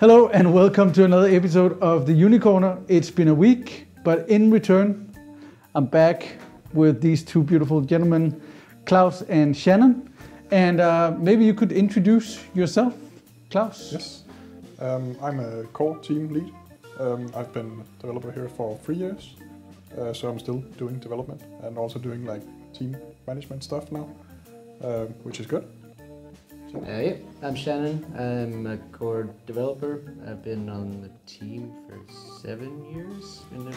Hello and welcome to another episode of the Unicorner. It's been a week, but in return, I'm back with these two beautiful gentlemen, Claus and Shannon. And uh, maybe you could introduce yourself, Claus. Yes, um, I'm a core team lead. Um, I've been developer here for three years, uh, so I'm still doing development and also doing like team management stuff now, uh, which is good. Uh, yeah, I'm Shannon. I'm a core developer. I've been on the team for seven years in a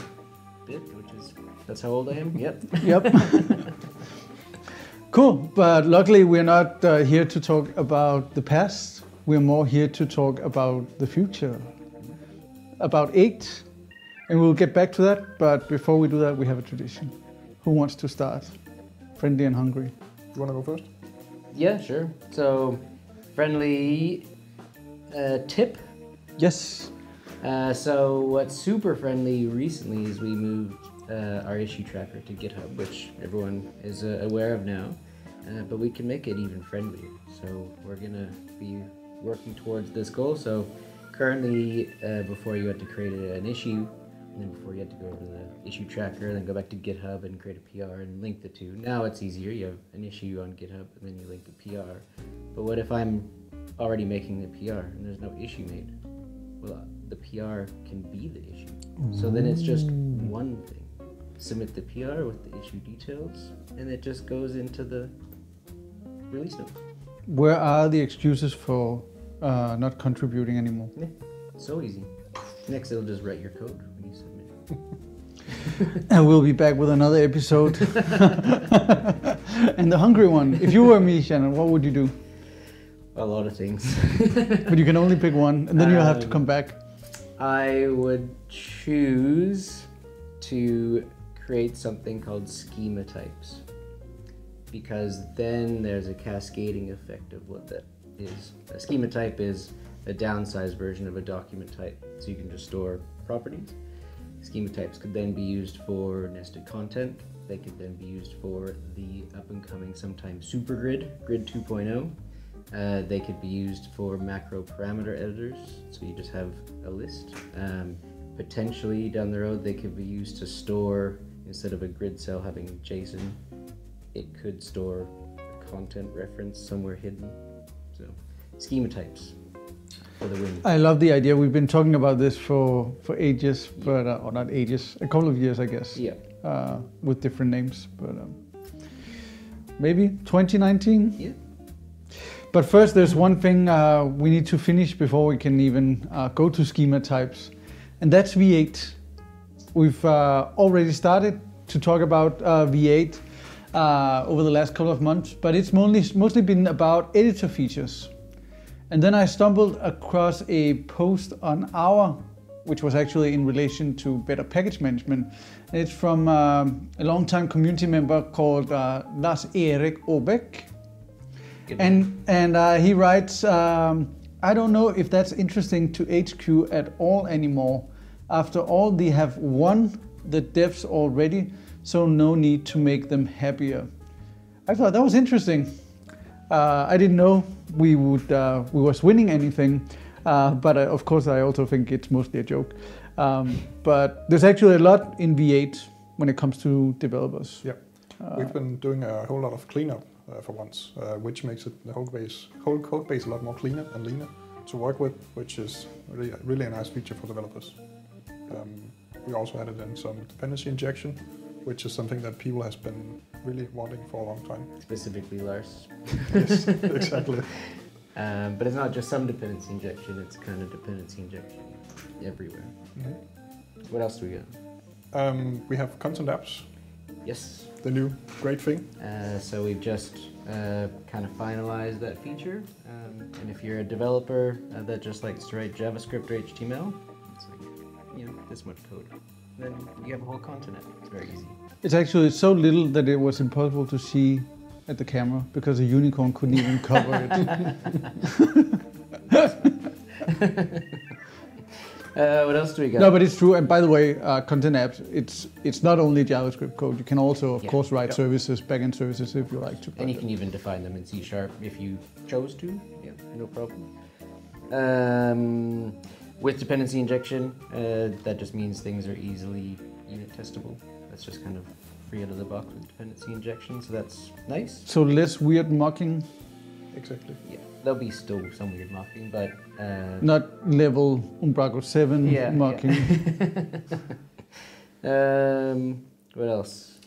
bit, which is that's how old I am. Yep. Yep. cool. But luckily, we're not uh, here to talk about the past. We're more here to talk about the future, about eight. And we'll get back to that. But before we do that, we have a tradition. Who wants to start? Friendly and hungry. You wanna go first? Yeah, sure. So, friendly uh, tip. Yes. Uh, so, what's super friendly recently is we moved uh, our issue tracker to GitHub, which everyone is uh, aware of now. Uh, but we can make it even friendlier. So, we're gonna be working towards this goal. So, currently, uh, before you had to create an issue, and then before you had to go to the issue tracker, then go back to GitHub and create a PR and link the two. Now it's easier. You have an issue on GitHub and then you link the PR. But what if I'm already making the PR and there's no issue made? Well, the PR can be the issue. So then it's just one thing. Submit the PR with the issue details, and it just goes into the release note. Where are the excuses for uh, not contributing anymore? Yeah, so easy. Next, it'll just write your code when you submit. And we'll be back with another episode. and the hungry one. If you were me, Shannon, what would you do? A lot of things. But you can only pick one, and then you'll have to Um, come back. I would choose to create something called schema types because then there's a cascading effect of what that is. A schema type is a downsized version of a document type, so you can just store properties. Schema types could then be used for nested content. They could then be used for the up and coming sometime supergrid, grid 2.0. Uh, they could be used for macro parameter editors, so you just have a list. Um, potentially down the road, they could be used to store, instead of a grid cell having JSON, it could store a content reference somewhere hidden. So, schema types for the win. I love the idea. We've been talking about this for, for ages, but uh, or not ages, a couple of years, I guess, Yeah, uh, with different names. But um, maybe 2019. yeah. But first, there's one thing uh, we need to finish before we can even uh, go to schema types, and that's V8. We've uh, already started to talk about uh, V8 uh, over the last couple of months, but it's mostly, mostly been about editor features. And then I stumbled across a post on our, which was actually in relation to better package management. It's from um, a longtime community member called uh, Lars Erik Aabech. And and uh, he writes, um, I don't know if that's interesting to HQ at all anymore. After all, they have won the devs already, so no need to make them happier. I thought that was interesting. Uh, I didn't know we would uh, we was winning anything, uh, but uh, of course I also think it's mostly a joke. Um, but there's actually a lot in V8 when it comes to developers. Yeah. We've been doing a whole lot of cleanup uh, for once, uh, which makes it the whole base, whole code base a lot more cleaner and leaner to work with, which is really, really a nice feature for developers. Um, we also added in some dependency injection, which is something that people has been really wanting for a long time. Specifically, Lars. yes, exactly. Um, but it's not just some dependency injection, it's kind of dependency injection everywhere. Mhm. What else do we got? Um, we have content apps, Yes. the new great thing. Uh, so we've just uh, kind of finalized that feature. Um, and if you're a developer uh, that just likes to write JavaScript or HTML, it's like, you know, this much code. Then you have a whole content app. It's very easy. It's actually so little that it was impossible to see at the camera because a unicorn couldn't even cover it. Uh, what else do we got? no, but it's true. And by the way, uh, content apps, it's it's not only JavaScript code. You can also, of Yeah. course, write Yeah. services, backend services, if you like to. and you can even define them in C Sharp if you chose to. Yeah, no problem. Um, with dependency injection, uh, that just means things are easily unit testable. That's just kind of free out of the box with dependency injection, so that's nice. So less weird mocking, Exactly. Yeah, there'll be still some weird mocking, but uh, not level Umbraco 7 yeah, mocking. yeah. um, what else?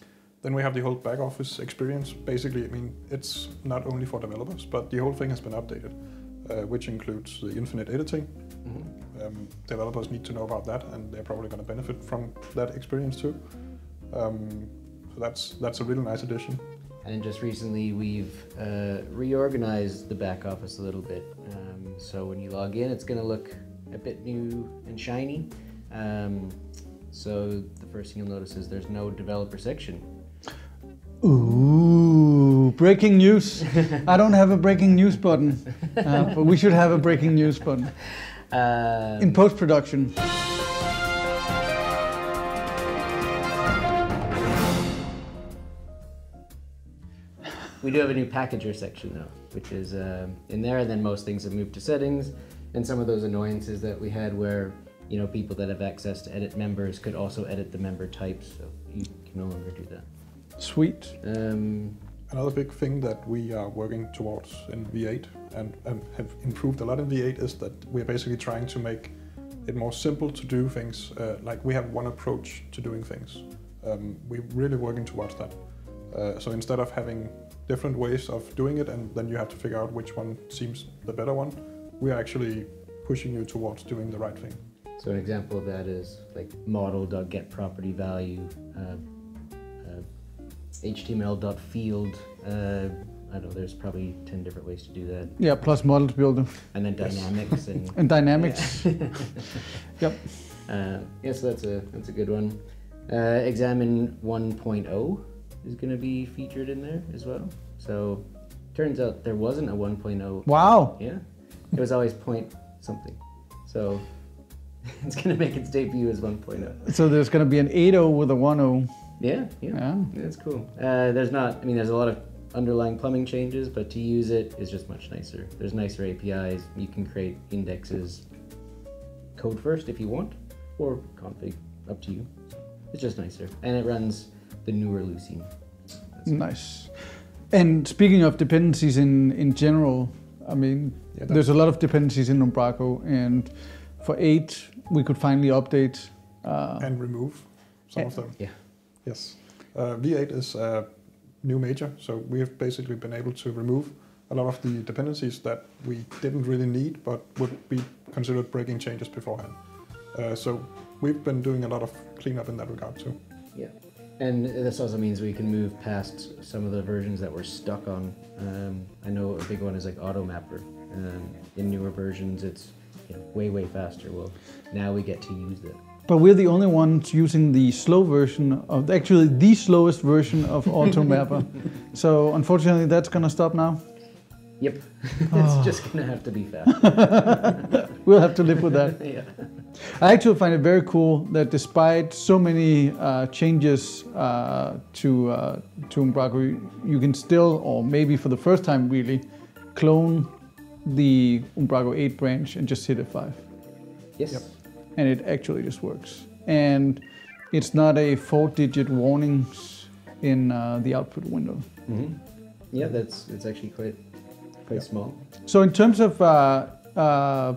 Then we have the whole back office experience. Basically, I mean, it's not only for developers, but the whole thing has been updated, uh, which includes the infinite editing. Mhm. Um, developers need to know about that, and they're probably going to benefit from that experience too. Um, so that's that's a really nice addition. And just recently, we've uh, reorganized the back office a little bit. Um, so when you log in, it's going to look a bit new and shiny. Um, so the first thing you'll notice is there's no developer section. Ooh, breaking news. I don't have a breaking news button, uh, but we should have a breaking news button. Um, In post production. we do have a new packager section though, which is um, in there, and then most things have moved to settings. And some of those annoyances that we had, where you know people that have access to edit members could also edit the member types, so you can no longer do that. Sweet. Um, Another big thing that we are working towards in V8 and, and have improved a lot in V8 is that we're basically trying to make it more simple to do things. Uh, like we have one approach to doing things. Um, we're really working towards that. Uh, so instead of having different ways of doing it and then you have to figure out which one seems the better one, we are actually pushing you towards doing the right thing. So an example of that is like model.get property value, uh, HTML.field. Uh, I don't know. There's probably ten different ways to do that, Yeah, plus models builder and then Yes. dynamics and and dynamics. Yeah. Yep. Uh, yeah, so that's a that's a good one. Uh, examine 1.0 is going to be featured in there as well. So turns out there wasn't a 1.0. Wow. Yeah, it was always point something. So it's going to make its debut as 1.0. So there's going to be an 8.0 with a 1.0. Yeah, yeah, Yeah. that's cool. Uh, there's not, I mean, there's a lot of underlying plumbing changes, but to use it is just much nicer. There's nicer APIs. You can create indexes code first if you want, or config, up to you. It's just nicer. And it runs the newer Lucene. That's Nice. And speaking of dependencies in, in general, I mean, Yeah, there's a lot of dependencies in Umbraco, and for 8, we could finally update. Uh, and remove some Yeah. of them. Yeah. Yes. Uh, V8 is a new major, so we have basically been able to remove a lot of the dependencies that we didn't really need but would be considered breaking changes beforehand. Uh, so we've been doing a lot of cleanup in that regard too. Yeah. And this also means we can move past some of the versions that we're stuck on. Um, I know a big one is like AutoMapper. Um, in newer versions, it's you know, way, way faster. Well, now we get to use it. But we're the only ones using the slow version of, actually, the slowest version of AutoMapper. so unfortunately, that's going to stop now. Yep. it's just going to have to be fast. We'll have to live with that. yeah. I actually find it very cool that despite so many uh, changes uh, to uh, to Umbraco, you, you can still, or maybe for the first time really, clone the Umbraco 8 branch and just hit F5. Yes. Yep. And it actually just works. And it's not a four-digit warnings in uh, the output window. hmm Yeah, that's it's actually quite quite Yep. small. So in terms of uh, uh,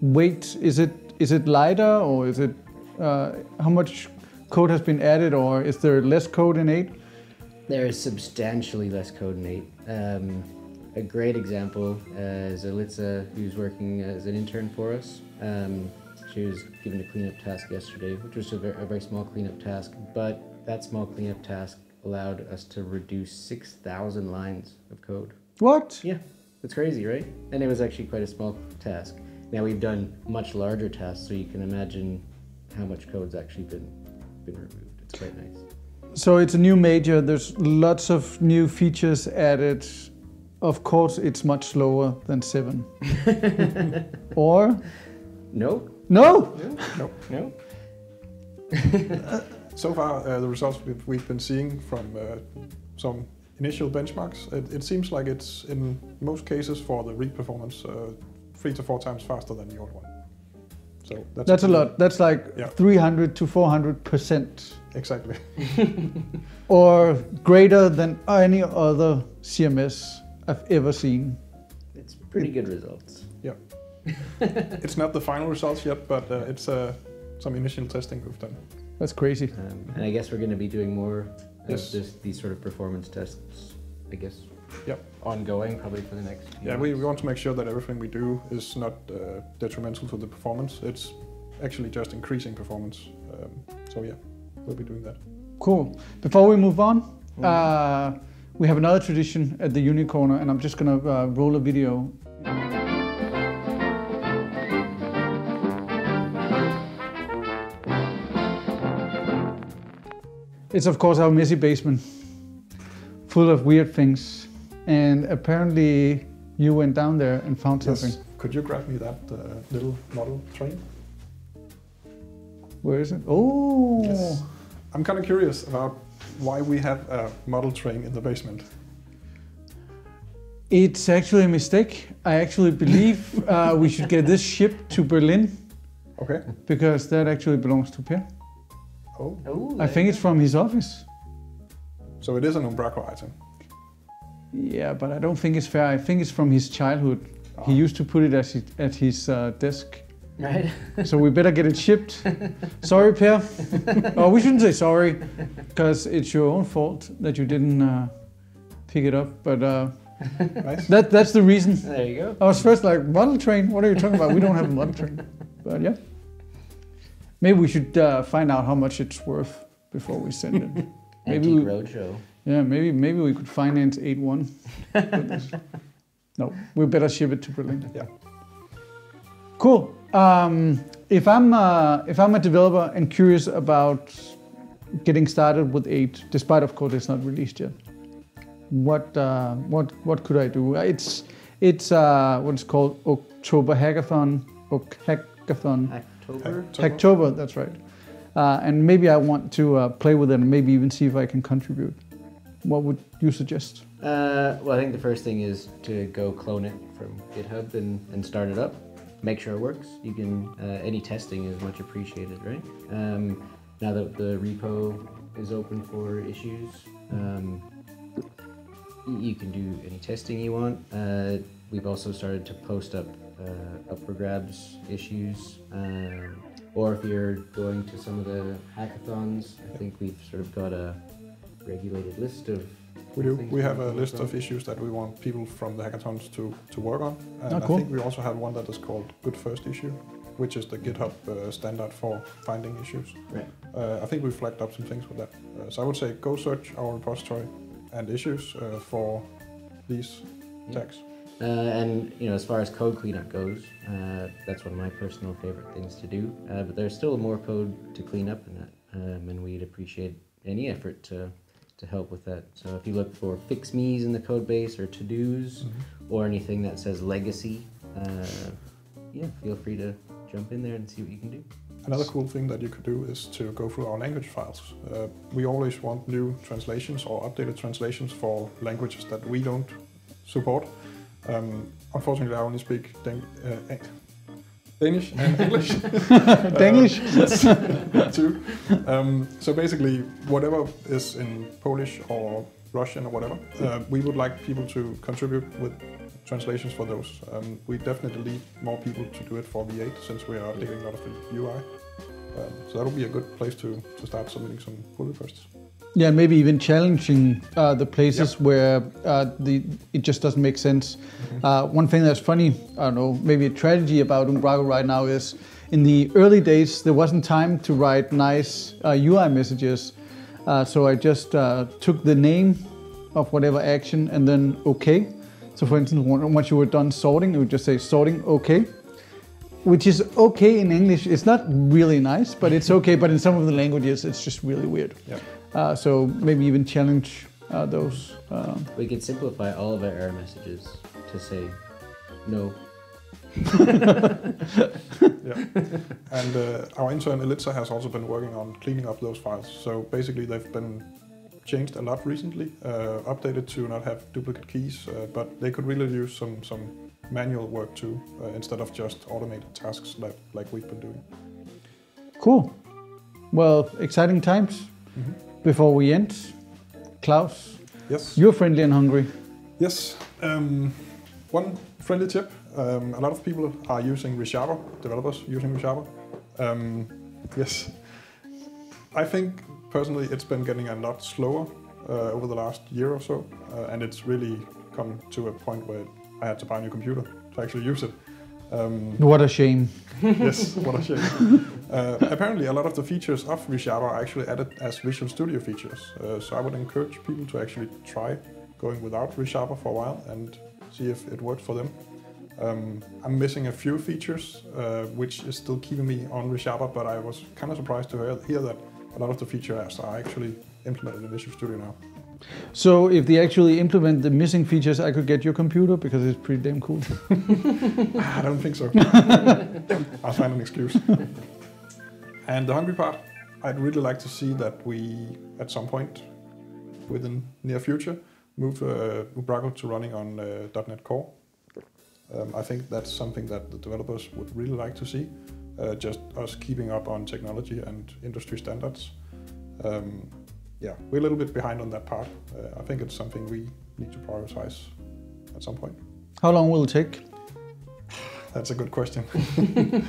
weight, is it is it lighter or is it uh, how much code has been added or is there less code in 8? There is substantially less code in 8. Um, a great example uh, is Elitza, who's working as an intern for us. Um, she was given a cleanup task yesterday, which was a very, a very small cleanup task, but that small cleanup task allowed us to reduce 6,000 lines of code. What? Yeah, that's crazy, right? And it was actually quite a small task. Now we've done much larger tasks, so you can imagine how much code's actually been been removed. It's quite nice. So it's a new major. There's lots of new features added. Of course, it's much slower than 7. or No, no? No. no. So far, uh, the results we've, we've been seeing from uh, some initial benchmarks, it, it seems like it's in most cases for the read performance uh, three to four times faster than the old one. So that's, That's a lot. That's like Yeah. 300 to 400 percent, Exactly. or greater than any other CMS I've ever seen. It's pretty good results. It's not the final results yet, but uh, it's uh, some initial testing we've done. That's crazy. Um, and I guess we're going to be doing more of Yes. this, these sort of performance tests, I guess. Yep. Ongoing, probably for the next. few Yeah, we, we want to make sure that everything we do is not uh, detrimental to the performance. It's actually just increasing performance. Um, so yeah, we'll be doing that. Cool. Before we move on, Mm. uh, we have another tradition at the Unicorner, and I'm just gonna uh, roll a video. It's of course our messy basement, full of weird things, and apparently you went down there and found something. Could you grab me that uh, little model train? Where is it? Oh, Yes. I'm kind of curious about why we have a model train in the basement. It's actually a mistake. I actually believe uh, we should get this ship to Berlin Okay. because that actually belongs to Per. Oh, Oh, I think it's from his office. so it is an Umbraco item. Yeah, but I don't think it's fair. I think it's from his childhood. He Ah. used to put it at his, at his uh, desk. Right? So we better get it shipped. sorry, Per. oh, we shouldn't say sorry because it's your own fault that you didn't uh, pick it up. But uh, Nice. that, that's the reason. there you go. I was first like, model train? What are you talking about? We don't have a model train. But yeah. Maybe we should uh, find out how much it's worth before we send it. Maybe Antique we- Roadshow. yeah, maybe maybe we could finance 8 1. no, we better ship it to Berlin. Yeah. Cool. Um, if I'm uh, if I'm a developer and curious about getting started with 8, despite of course it's not released yet, what uh, what what could I do? It's it's uh, what's called October Hackathon. Ok Hackathon. Hacktober, that's right. Uh, and maybe I want to uh, play with it and maybe even see if I can contribute. What would you suggest? Uh, well, I think the first thing is to go clone it from GitHub and, and start it up. Make sure it works. You can uh, any testing is much appreciated, right? Um, now that the repo is open for issues, um, you can do any testing you want. Uh, we've also started to post up uh, up for grabs issues. Um, or if you're going to some of the hackathons, I think we've sort of got a regulated list of We do. We have a list work of issues that we want people from the hackathons to, to work on. And Oh, cool. I think we also have one that is called Good First Issue, which is the GitHub uh, standard for finding issues. Right. Uh, I think we flagged up some things with that. Uh, so I would say go search our repository and issues uh, for these Yeah. tags. Uh, and you know, as far as code cleanup goes, uh, that's one of my personal favorite things to do. Uh, but there's still more code to clean up in that, um, and we'd appreciate any effort to to help with that. So if you look for fix me's in the code base or to dos or anything that says legacy, uh, yeah, feel free to jump in there and see what you can do. Another cool thing that you could do is to go through our language files. Uh, we always want new translations or updated translations for languages that we don't support. Um, unfortunately, I only speak Dan- uh, Danish and English. Danish. Uh, too. Um, so basically, whatever is in Polish or Russian or whatever, uh, we would like people to contribute with translations for those. Um, we definitely need more people to do it for V8 since we are updating a lot of the UI. Um, so that would be a good place to, to start submitting some pull requests. Yeah, maybe even challenging uh, the places where uh, the it just doesn't make sense. Uh, one thing that's funny, I don't know, maybe a tragedy about Umbraco right now is in the early days there wasn't time to write nice uh, UI messages, uh, so I just uh, took the name of whatever action and then OK. So for instance, once you were done sorting, you would just say sorting OK. Which is okay in English. It's not really nice, but it's okay. But in some of the languages, it's just really weird. Yeah. Uh, so maybe even challenge uh, those. Um, We could simplify all of our error messages to say no. Yeah. and uh, our intern Elitza has also been working on cleaning up those files. So basically, they've been changed a lot recently, uh, updated to not have duplicate keys, uh, but they could really use some some manual work too, uh, instead of just automated tasks like, like we've been doing. Cool. Well, exciting times. Mhm. Before we end, Claus, Yes. you're friendly and hungry. Yes. Um, one friendly tip. Um, a lot of people are using ReSharper, developers using ReSharper. Um, yes. I think personally it's been getting a lot slower uh, over the last year or so, uh, and it's really come to a point where I had to buy a new computer to actually use it. Um, What a shame. yes, what a shame. Uh, apparently, a lot of the features of ReSharper are actually added as Visual Studio features. Uh, so I would encourage people to actually try going without ReSharper for a while and see if it works for them. Um, I'm missing a few features, uh, which is still keeping me on ReSharper, but I was kind of surprised to hear, hear that a lot of the features are actually implemented in Visual Studio now. So if they actually implement the missing features, I could get your computer because it's pretty damn cool. I don't think so. I'll find an excuse. And the hungry part, I'd really like to see that we, at some point within near future, move uh, to running on uh, .NET Core. Um, I think that's something that the developers would really like to see. Uh, just us keeping up on technology and industry standards. Um, yeah, we're a little bit behind on that part. Uh, I think it's something we need to prioritize at some point. How long will it take? That's a good question.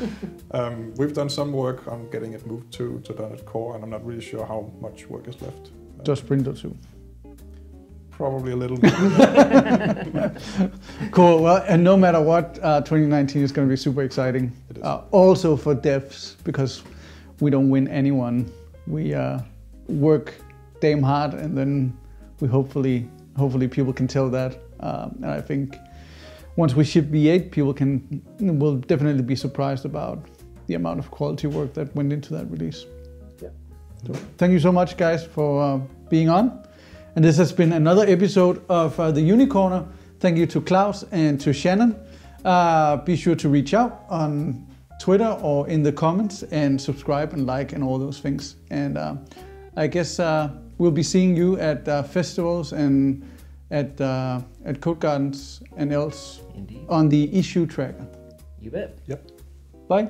um, we've done some work on getting it moved to, to .NET Core, and I'm not really sure how much work is left. Uh, Just sprint or two. probably a little. bit. Cool. Well, and no matter what, uh, 2019 is going to be super exciting. It is. Uh, also for devs because we don't win anyone. We uh, work damn hard, and then we hopefully, hopefully, people can tell that. Um, and I think once we ship V8, people can will definitely be surprised about the amount of quality work that went into that release. Yeah. So thank you so much, guys, for uh, being on. And this has been another episode of uh, the Unicorner. Thank you to Claus and to Shannon. Uh, be sure to reach out on Twitter or in the comments and subscribe and like and all those things. And uh, I guess uh, we'll be seeing you at uh, festivals and at uh, at Codegardens and else Indeed. on the issue tracker. You bet. yep. Bye.